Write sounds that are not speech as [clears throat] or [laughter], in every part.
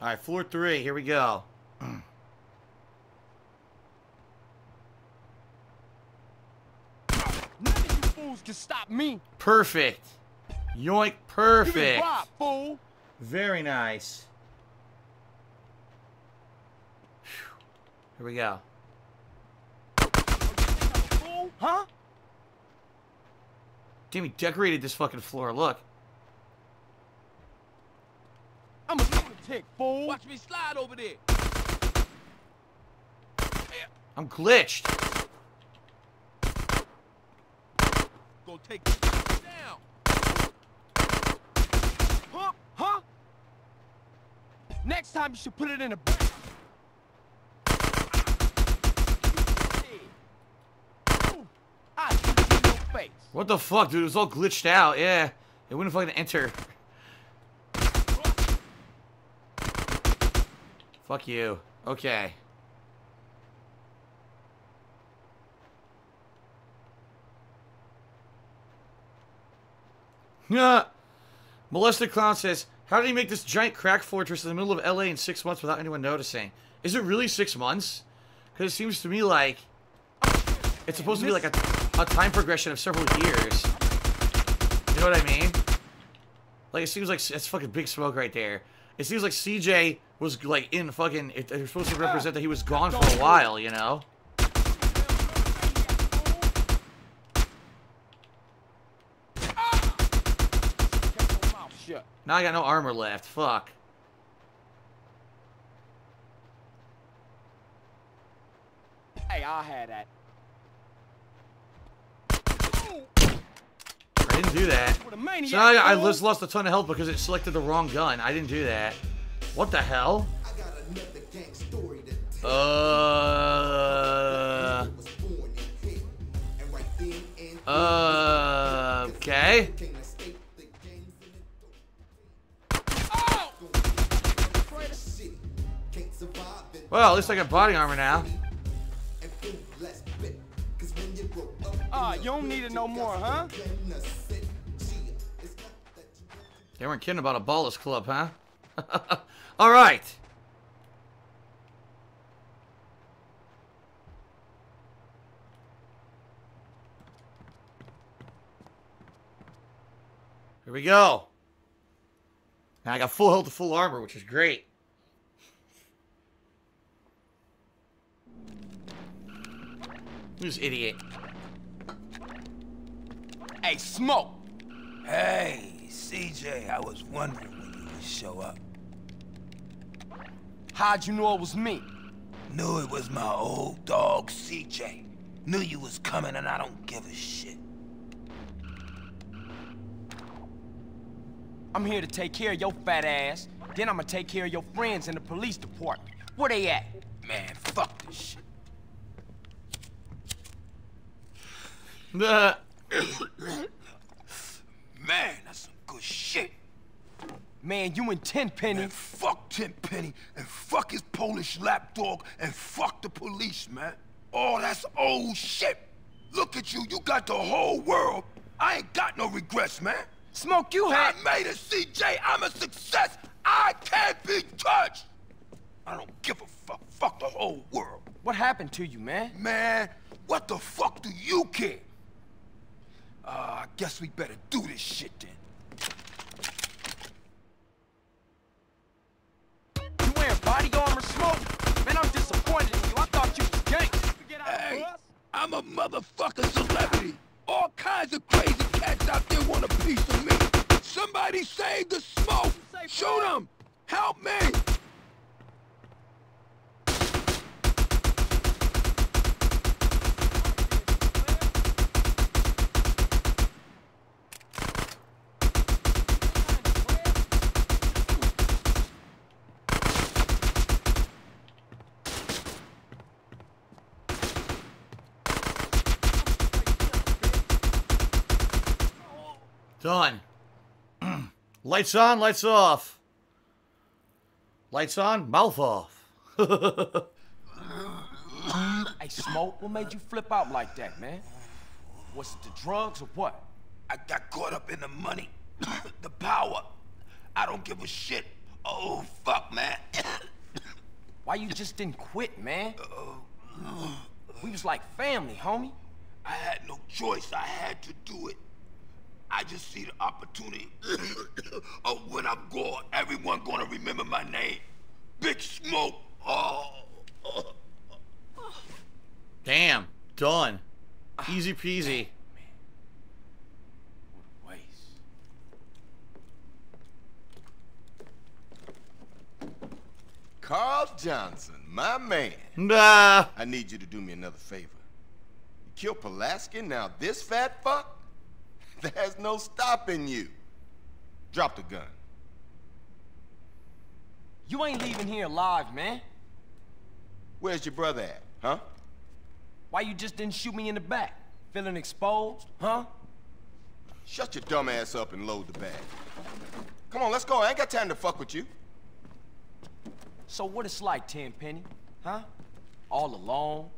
All right, floor three. Here we go. None of you fools can stop me. Perfect. Yoink, perfect. robbed, fool. Very nice. Here we go. Huh? Damn, he decorated this fucking floor. Look. I'm fool. Watch me slide over there. I'm glitched. Go take this down. Huh? Huh? Next time you should put it in a bag. I shoot you in your face. What the fuck, dude? It was all glitched out. Yeah. It wouldn't fucking enter. Fuck you. Okay. [laughs] Molested Clown says, How did he make this giant crack fortress in the middle of LA in six months without anyone noticing? Is it really six months? Because it seems to me like it's supposed to be like a, a time progression of several years. You know what I mean? Like, it seems like it's fucking big smoke right there. It seems like CJ was, like, in fucking... It, they're supposed to ah, represent that he was gone for a while, you know? Keep your mouth shut. Now I got no armor left. Fuck. Hey, I had that. Didn't do that. With So I, I just lost a ton of health because it selected the wrong gun. I didn't do that. What the hell? I got another gang story to tell. Uh... was born in hell. And right then and Uh... Okay. can't escape the gangs in the city. Can't survive in Well, at least I got body armor now. and feel less bit. 'Cause when you grow up in Ah, the you don't need it no more, huh? They weren't kidding about a ballers club, huh? [laughs] All right. Here we go. Now I got full health to full armor, which is great. Who's idiot? Hey, smoke. Hey, CJ, I was wondering when you would show up. How'd you know it was me? Knew it was my old dog, CJ. Knew you was coming and I don't give a shit. I'm here to take care of your fat ass. Then I'm gonna take care of your friends in the police department. Where they at? Man, fuck this shit. [coughs] Man, that's some shit. Man, you and Tenpenny. Man, fuck Tenpenny and fuck his Polish lapdog and fuck the police, man. Oh, that's old shit. Look at you, you got the whole world. I ain't got no regrets, man. Smoke, you had. I made it, CJ. I'm a success. I can't be touched. I don't give a fuck. Fuck the whole world. What happened to you, man? Man, what the fuck do you care? Uh, I guess we better do this shit then. I'm a motherfucking celebrity. All kinds of crazy cats out there want a piece of me. Somebody save the smoke. Shoot them. Help me. Done. [clears throat] lights on, lights off. Lights on, mouth off. [laughs] Hey, smoke, what made you flip out like that, man? Was it the drugs or what? I got caught up in the money, [coughs] the power. I don't give a shit. Oh, fuck, man. [coughs] Why you just didn't quit, man? We was like family, homie. I had no choice. I had to do it. I just see the opportunity [coughs] of when I'm gone, everyone gonna remember my name. Big Smoke. Oh. Damn. Done. Easy peasy. What a waste. Carl Johnson, my man. Nah. I need you to do me another favor. You killed Pulaski, now this fat fuck? [laughs] There's no stopping you. Drop the gun. You ain't leaving here alive, man. Where's your brother at, huh? Why you just didn't shoot me in the back? Feeling exposed, huh? Shut your dumb ass up and load the bag. Come on, let's go. I ain't got time to fuck with you. So what it's like, Tenpenny, huh? All alone,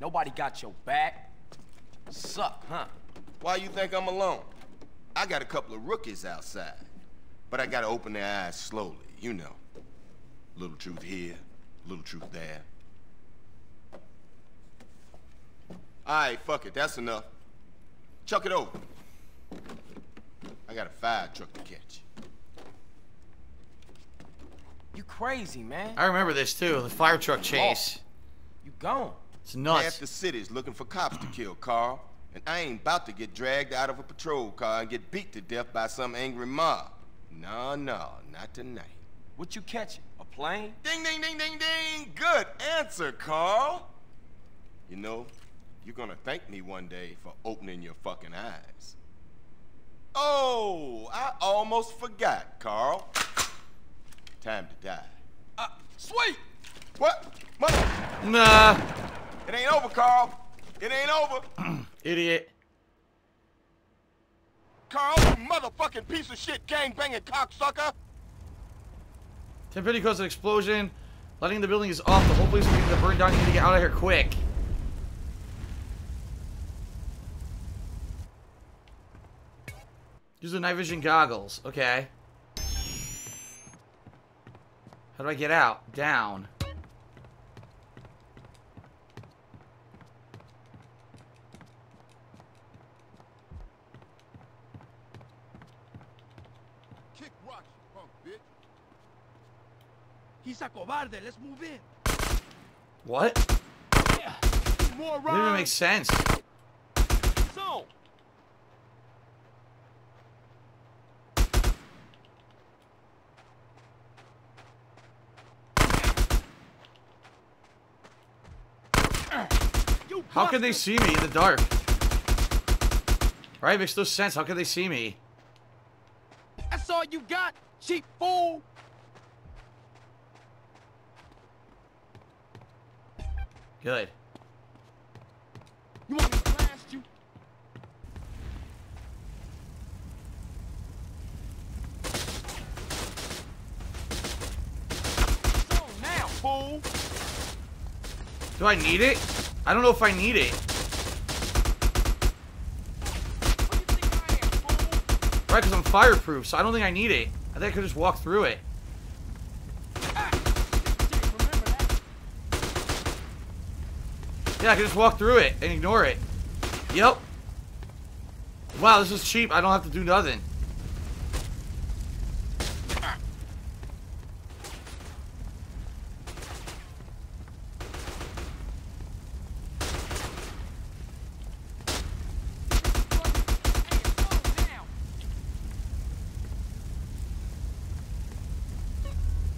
nobody got your back. Suck, huh? Why you think I'm alone? I got a couple of rookies outside. But I gotta open their eyes slowly, you know. Little truth here, little truth there. Alright, fuck it, that's enough. Chuck it over. I got a fire truck to catch. You crazy, man. I remember this too. The fire truck chase. You gone. It's nuts. Half the city's looking for cops to kill Carl, and I ain't about to get dragged out of a patrol car and get beat to death by some angry mob. No, no, not tonight. What you catching? A plane? Ding, ding, ding, ding, ding. Good answer, Carl. You know, you're gonna thank me one day for opening your fucking eyes. Oh, I almost forgot, Carl. Time to die. Uh, sweet. What? Mother, Nah. it ain't over, Carl. It ain't over. [clears throat] Idiot. Carl, you motherfucking piece of shit gang-banging cocksucker. Tenpenny caused an explosion. Lighting the building is off. The whole place is going to burn down. You need to get out of here quick. Use the night vision goggles. Okay. How do I get out? Down. Kick rocks, you punk bitch. He's a cobarde. Let's move in. What? More That didn't even make sense. Zone. You How can they see me in the dark? Right? Makes no sense. How can they see me? You got, cheap fool. Good. You want me to blast you? So now, fool. Do I need it? I don't know if I need it. What do you think I am, fool? Right, because I'm fireproof, so I don't think I need it. I think I could just walk through it. Ah? Yeah, I can just walk through it and ignore it. Yep. Wow, this is cheap. I don't have to do nothing.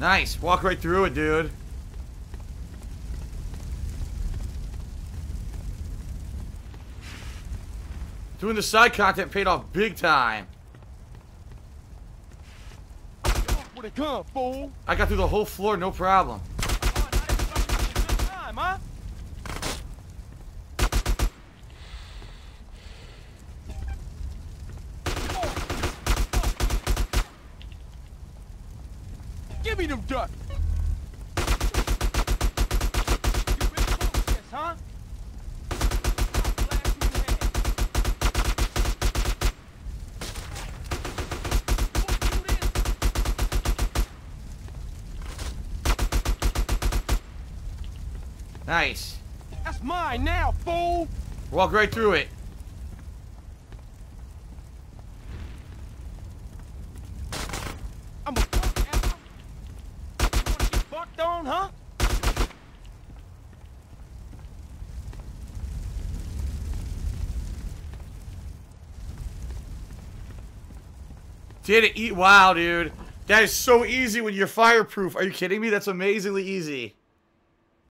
Nice. Walk right through it, dude. Doing the side content paid off big time. With a gun, fool. I got through the whole floor, no problem. Oh, now this fucking a good time, huh? Give me them ducks. You really want this, huh? I'll blast you in the head. You wanna do this? Nice. That's mine now, fool. Walk right through it. I'm a fuck ass. You wanna get on, huh? Did it eat? Wow, dude. That is so easy when you're fireproof. Are you kidding me? That's amazingly easy.